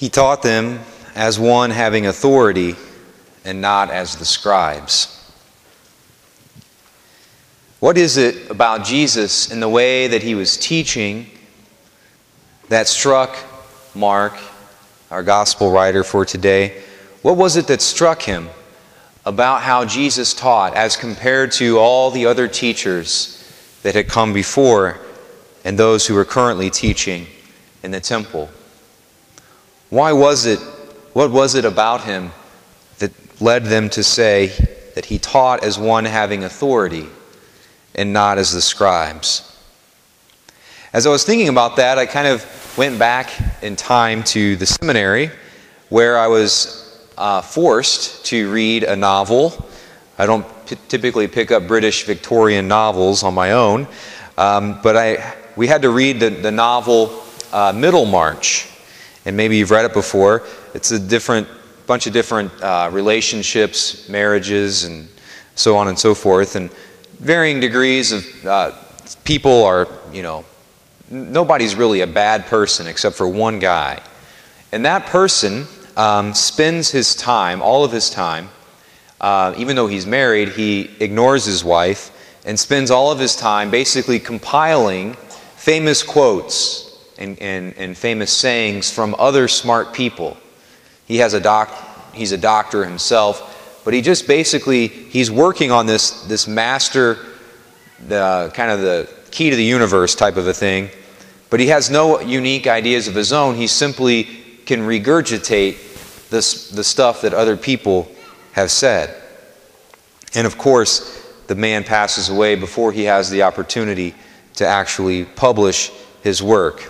He taught them as one having authority and not as the scribes. What is it about Jesus and the way that he was teaching that struck Mark, our gospel writer for today? What was it that struck him about how Jesus taught as compared to all the other teachers that had come before and those who were currently teaching in the temple? Why was it, what was it about him that led them to say that he taught as one having authority and not as the scribes? As I was thinking about that, I kind of went back in time to the seminary where I was uh, forced to read a novel. I don't p- typically pick up British Victorian novels on my own, um, but I, we had to read the, the novel uh, Middlemarch. And maybe you've read it before. It's a different bunch of different uh, relationships, marriages, and so on and so forth, and varying degrees of uh, people are, you know, nobody's really a bad person except for one guy. And that person um, spends his time, all of his time, uh, even though he's married, he ignores his wife and spends all of his time basically compiling famous quotes and, and, and famous sayings from other smart people. He has a doc, he's a doctor himself, but he just basically he's working on this this master, the kind of the key to the universe type of a thing. But he has no unique ideas of his own. He simply can regurgitate this, the stuff that other people have said. And of course, the man passes away before he has the opportunity to actually publish his work.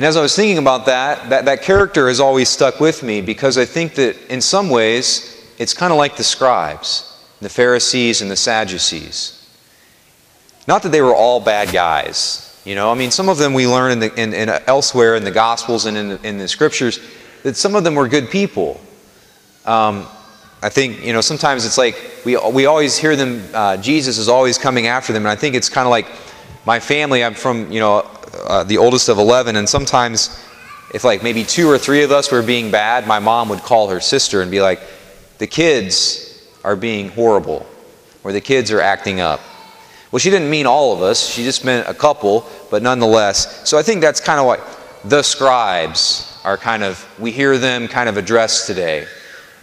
And as I was thinking about that, that, that character has always stuck with me because I think that in some ways it's kind of like the scribes, the Pharisees and the Sadducees. Not that they were all bad guys. You know, I mean, some of them we learn in, the, in, in elsewhere in the Gospels and in the, in the Scriptures that some of them were good people. Um, I think, you know, sometimes it's like we, we always hear them, uh, Jesus is always coming after them. And I think it's kind of like my family, I'm from, you know, uh, the oldest of 11. And sometimes if like maybe two or three of us were being bad, my mom would call her sister and be like, the kids are being horrible or the kids are acting up. Well, she didn't mean all of us. She just meant a couple, but nonetheless. So I think that's kind of what the scribes are kind of, we hear them kind of addressed today.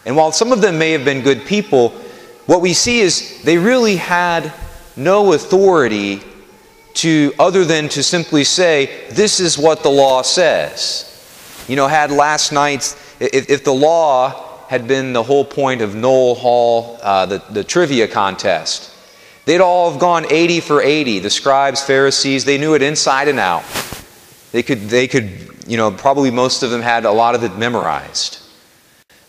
And while some of them may have been good people, what we see is they really had no authority to other than to simply say, this is what the law says. You know, had last night's, if, if the law had been the whole point of Knoll Hall, uh, the, the trivia contest, they'd all have gone 80 for 80. The scribes, Pharisees, they knew it inside and out. They could, they could you know, probably most of them had a lot of it memorized.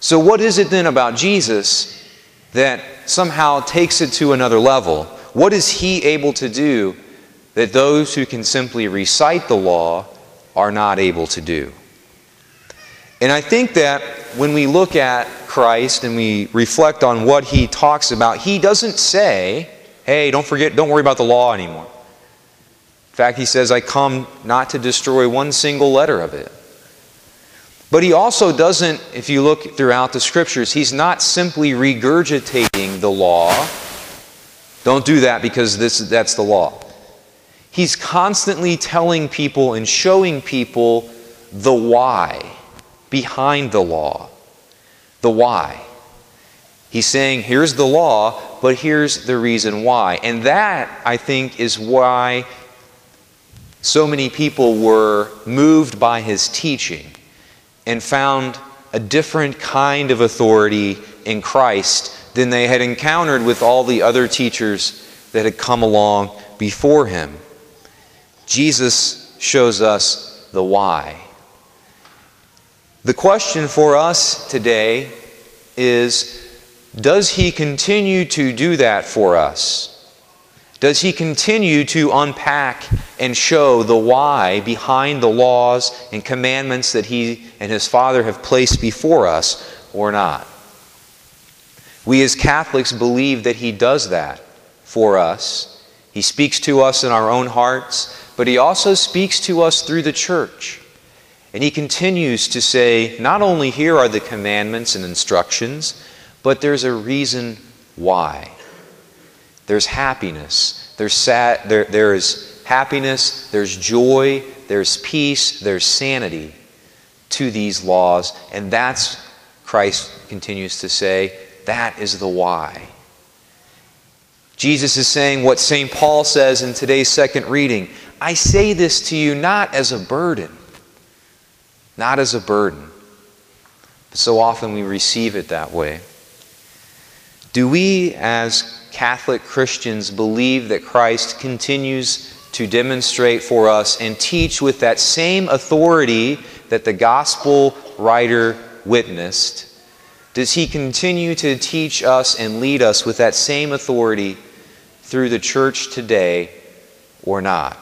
So, what is it then about Jesus that somehow takes it to another level? What is he able to do that those who can simply recite the law are not able to do? And I think that when we look at Christ and we reflect on what he talks about, he doesn't say, hey, don't forget, don't worry about the law anymore In fact, he says, I come not to destroy one single letter of it. But he also doesn't, if you look throughout the scriptures, he's not simply regurgitating the law. Don't do that because this, that's the law. He's constantly telling people and showing people the why behind the law. The why. He's saying, here's the law, but here's the reason why. And that, I think, is why so many people were moved by his teaching and found a different kind of authority in Christ than they had encountered with all the other teachers that had come along before him. Jesus shows us the why. The question for us today is Does he continue to do that for us? Does he continue to unpack and show the why behind the laws and commandments that he and his Father have placed before us or not? We as Catholics believe that he does that for us. He speaks to us in our own hearts, but he also speaks to us through the church. And he continues to say, not only here are the commandments and instructions, but there's a reason why. There's happiness. There's sad, there, there is happiness, there's joy, there's peace, there's sanity to these laws. And that's, Christ continues to say, that is the why. Jesus is saying what St. Paul says in today's second reading I say this to you not as a burden, not as a burden. So often we receive it that way. Do we, as Catholic Christians, believe that Christ continues to demonstrate for us and teach with that same authority that the gospel writer witnessed? Does he continue to teach us and lead us with that same authority through the church today or not?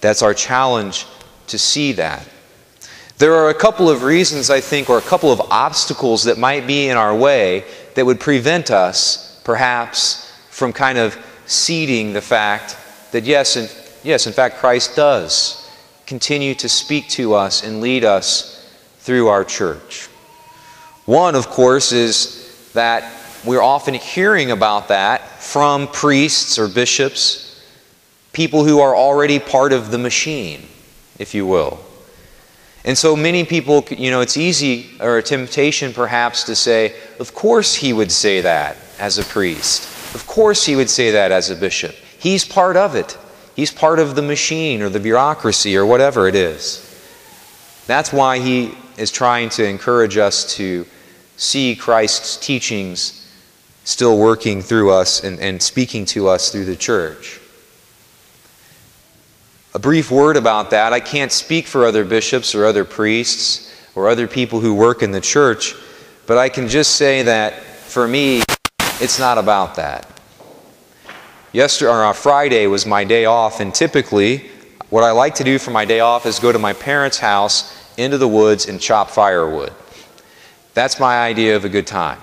That's our challenge to see that. There are a couple of reasons, I think, or a couple of obstacles that might be in our way that would prevent us, perhaps, from kind of seeding the fact that, yes, and, yes, in fact, Christ does continue to speak to us and lead us through our church. One, of course, is that we're often hearing about that from priests or bishops, people who are already part of the machine, if you will. And so many people, you know, it's easy or a temptation perhaps to say, of course he would say that as a priest. Of course he would say that as a bishop. He's part of it. He's part of the machine or the bureaucracy or whatever it is. That's why he is trying to encourage us to see Christ's teachings still working through us and, and speaking to us through the church. A brief word about that. I can't speak for other bishops or other priests or other people who work in the church, but I can just say that for me, it's not about that. Yesterday, or Friday was my day off, and typically, what I like to do for my day off is go to my parents' house into the woods and chop firewood. That's my idea of a good time.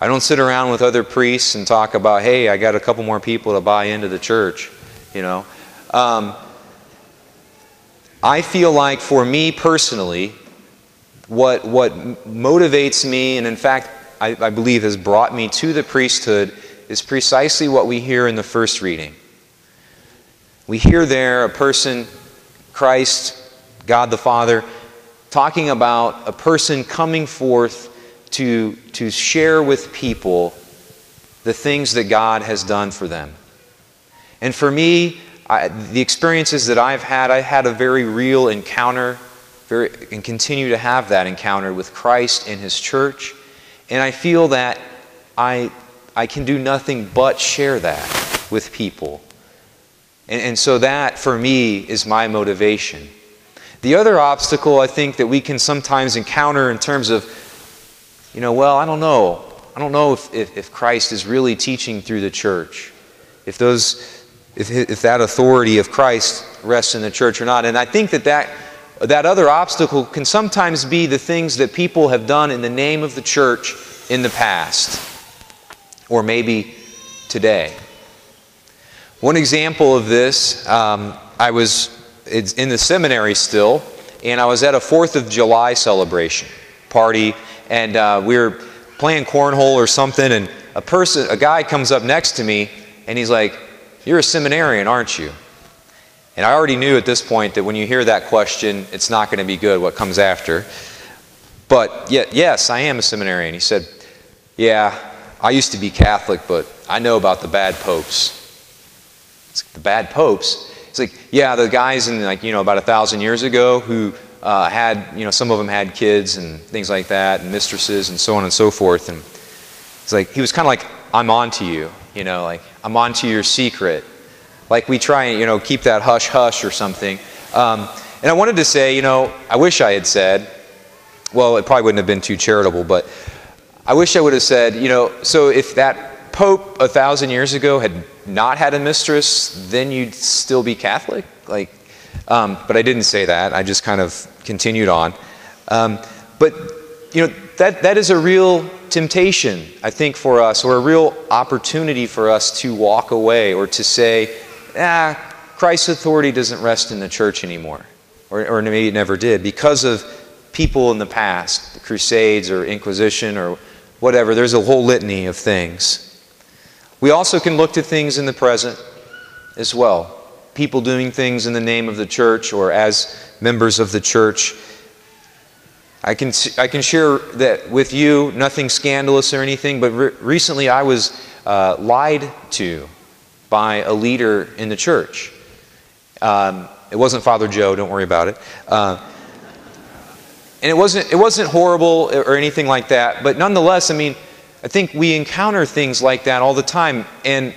I don't sit around with other priests and talk about, hey, I got a couple more people to buy into the church, you know. Um, I feel like for me personally, what, what motivates me, and in fact, I, I believe has brought me to the priesthood, is precisely what we hear in the first reading. We hear there a person, Christ, God the Father, talking about a person coming forth to, to share with people the things that God has done for them. And for me, I, the experiences that I've had, I had a very real encounter, very, and continue to have that encounter with Christ and His church. And I feel that I, I can do nothing but share that with people. And, and so that, for me, is my motivation. The other obstacle I think that we can sometimes encounter in terms of, you know, well, I don't know. I don't know if, if, if Christ is really teaching through the church. If those if, if that authority of Christ rests in the church or not. And I think that, that that other obstacle can sometimes be the things that people have done in the name of the church in the past, or maybe today. One example of this, um, I was in the seminary still, and I was at a Fourth of July celebration party, and uh, we were playing cornhole or something, and a person, a guy comes up next to me, and he's like, you're a seminarian, aren't you? And I already knew at this point that when you hear that question, it's not going to be good what comes after. But yet, yes, I am a seminarian. He said, Yeah, I used to be Catholic, but I know about the bad popes. It's like, the bad popes? It's like, yeah, the guys in like, you know, about a thousand years ago who uh, had, you know, some of them had kids and things like that, and mistresses and so on and so forth. And it's like, he was kind of like, I'm on to you, you know, like, I'm onto your secret. Like we try and, you know, keep that hush hush or something. Um, and I wanted to say, you know, I wish I had said, well, it probably wouldn't have been too charitable, but I wish I would have said, you know, so if that Pope a thousand years ago had not had a mistress, then you'd still be Catholic? Like, um, but I didn't say that. I just kind of continued on. Um, but, you know, that, that is a real temptation, I think, for us, or a real opportunity for us to walk away or to say, ah, Christ's authority doesn't rest in the church anymore. or, or maybe it never did, because of people in the past, the Crusades or Inquisition or whatever. There's a whole litany of things. We also can look to things in the present as well. People doing things in the name of the church or as members of the church. I can, I can share that with you, nothing scandalous or anything, but re- recently I was uh, lied to by a leader in the church. Um, it wasn't Father Joe, don't worry about it. Uh, and it wasn't, it wasn't horrible or anything like that, but nonetheless, I mean, I think we encounter things like that all the time. And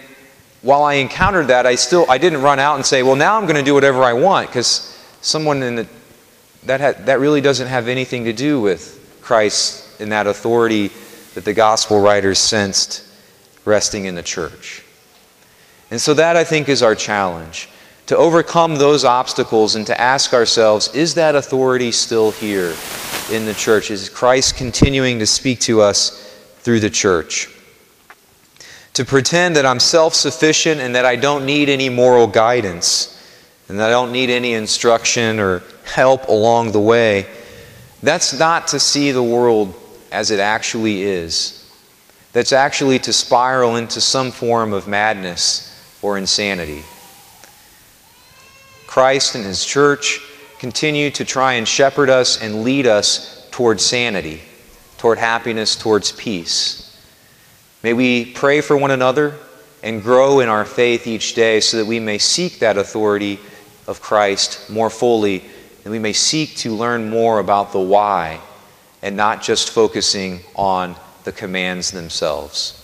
while I encountered that, I still I didn't run out and say, well, now I'm going to do whatever I want because someone in the that ha- that really doesn't have anything to do with Christ and that authority that the gospel writers sensed resting in the church. And so that I think is our challenge to overcome those obstacles and to ask ourselves, is that authority still here in the church? Is Christ continuing to speak to us through the church? To pretend that I'm self sufficient and that I don't need any moral guidance and that I don't need any instruction or help along the way, that's not to see the world as it actually is. That's actually to spiral into some form of madness or insanity. Christ and His church continue to try and shepherd us and lead us toward sanity, toward happiness, towards peace. May we pray for one another and grow in our faith each day so that we may seek that authority of Christ more fully and we may seek to learn more about the why and not just focusing on the commands themselves.